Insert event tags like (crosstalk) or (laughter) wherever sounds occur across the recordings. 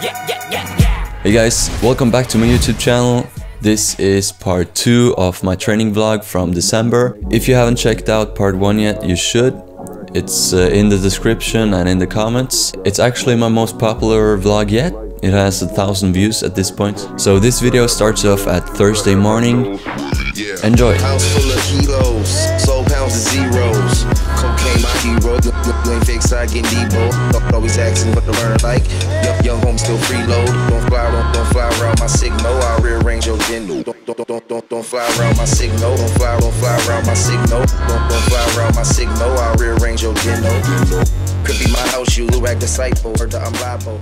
Hey guys, welcome back to my YouTube channel. This is part 2 of my training vlog from December. If you haven't checked out part 1 yet, you should. It's uh, in the description and in the comments. It's actually my most popular vlog yet. It has a thousand views at this point. So this video starts off at Thursday morning. Enjoy. House full of kilos, soul pounds of zeros. Cocaine, my hero. You, ain't fake side getting Debo. Always asking what to learn like. Young, young home still freeload. Don't fly, don't, don't fly around my signal. I'll rearrange your. Don't, don't, don't, don't, don't fly around my signal. Don't fly, don't fly around my signal. Don't, don't fly around my signal. I'll rearrange your gendo. Could be my house, you Luwak disciple. Or the I'm.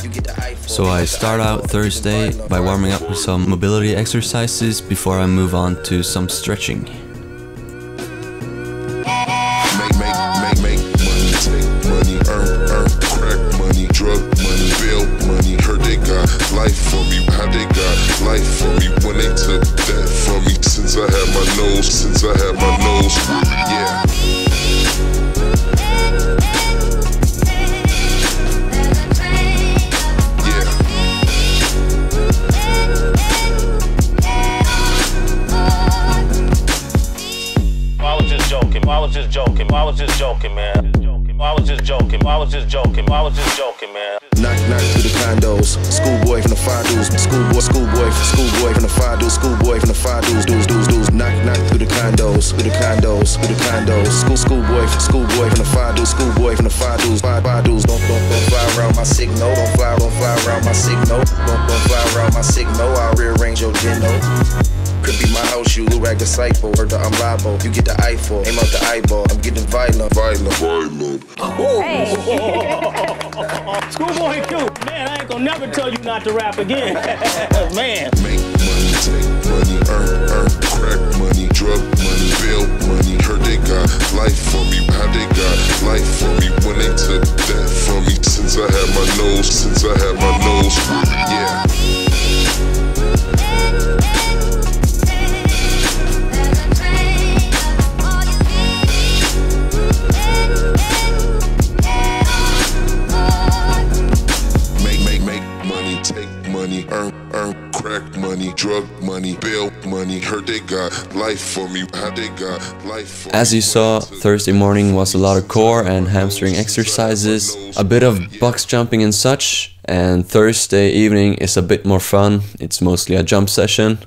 You get the iPhone. So I start out Thursday by warming up with some mobility exercises before I move on to some stretching. Schoolboy, schoolboy from the five dudes. Schoolboy from the five dudes. Dudes, dudes, dudes. Knock, knock through the condos. Through the condos. Through the condos. School, schoolboy, schoolboy from the five dudes. Schoolboy from the five dudes. Five, five dudes. Don't, don't, don't fly around my signal. Don't fly, don't fly around my signal. Don't, don't fly around my signal. I'll rearrange your geno. Could be my house, you Luwak disciple. Or the I'm liable. You get the eyeball. Aim out the eyeball. I'm getting violent. Violent. Violent. (laughs) Schoolboy Q. Ain't gonna never tell you not to rap again. (laughs) man. Make money, take money, earn, earn, crack money, drug money, bill money. Heard they got life for me, how they got life for me when they took that from me. Since I had my nose, since I had my nose, yeah. Got life for me, how they got life for As you saw, Thursday morning was a lot of core and hamstring exercises, a bit of box jumping and such, and Thursday evening is a bit more fun. It's mostly a jump session.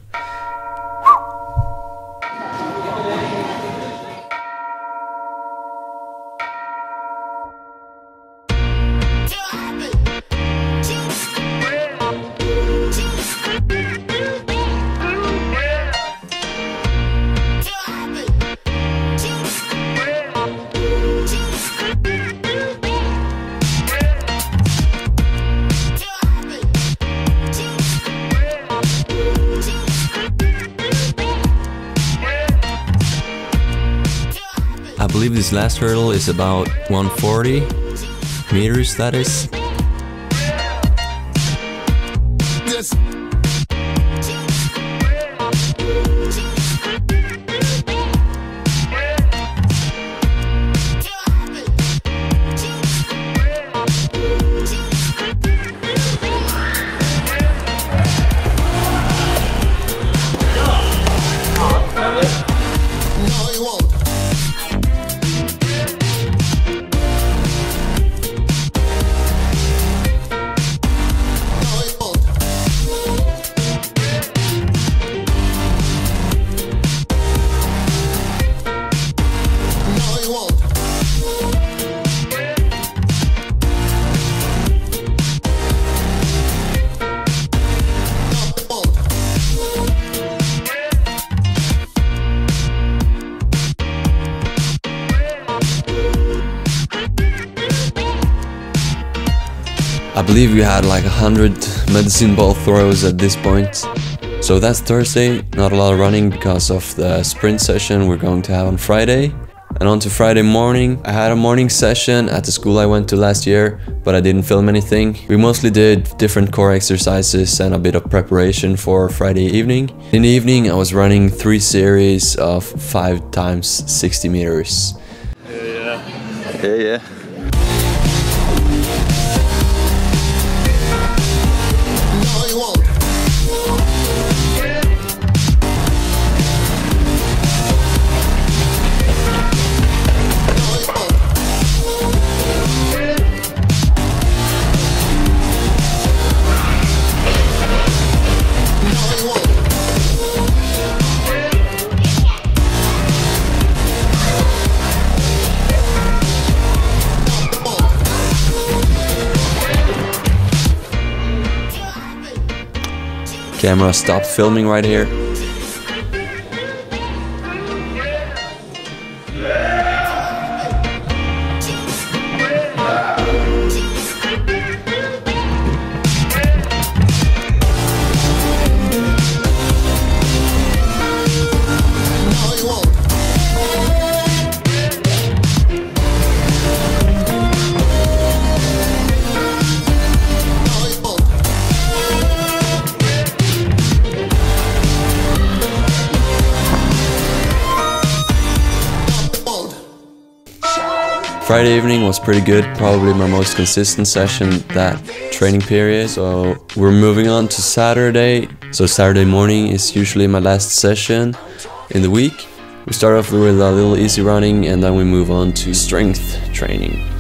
Believe this last hurdle is about 140 meters, that is. This I believe we had like a hundred medicine ball throws at this point. So that's Thursday, not a lot of running because of the sprint session we're going to have on Friday. And on to Friday morning, I had a morning session at the school I went to last year, but I didn't film anything. We mostly did different core exercises and a bit of preparation for Friday evening. In the evening, I was running three series of 5 times 60 meters. Yeah, yeah. Camera stopped filming right here. Friday evening was pretty good, probably my most consistent session that training period. So we're moving on to Saturday. So Saturday morning is usually my last session in the week. We start off with a little easy running and then we move on to strength training.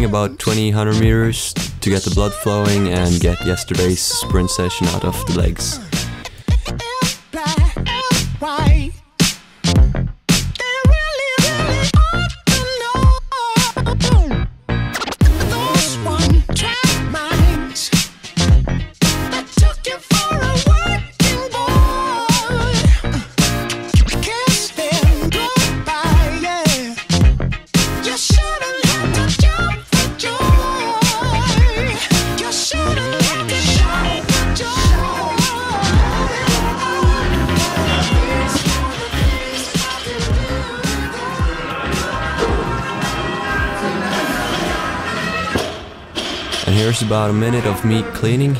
Running about 20, 100 meters to get the blood flowing and get yesterday's sprint session out of the legs. Here's about a minute of me cleaning.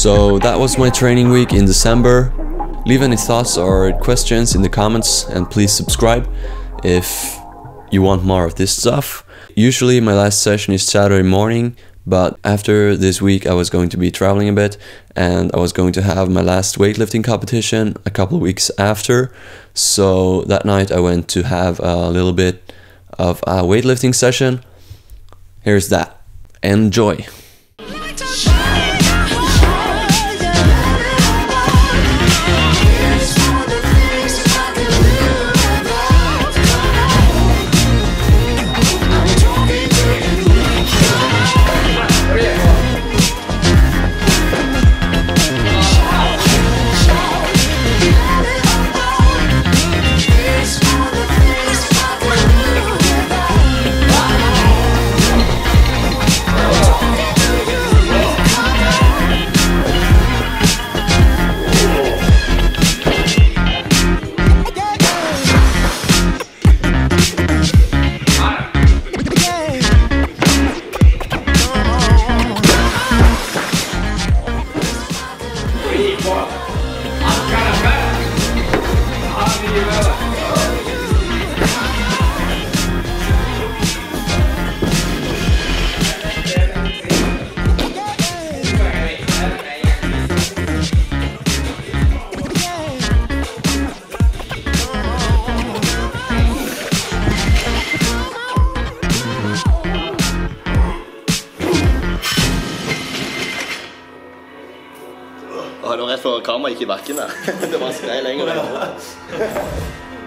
So that was my training week in December. Leave any thoughts or questions in the comments and please subscribe if you want more of this stuff. Usually, my last session is Saturday morning, but after this week, I was going to be traveling a bit and I was going to have my last weightlifting competition a couple weeks after. So that night, I went to have a little bit of a weightlifting session. Here's that. Enjoy. ikke i bakken. Da. (laughs) Det var skrei lenger. (laughs)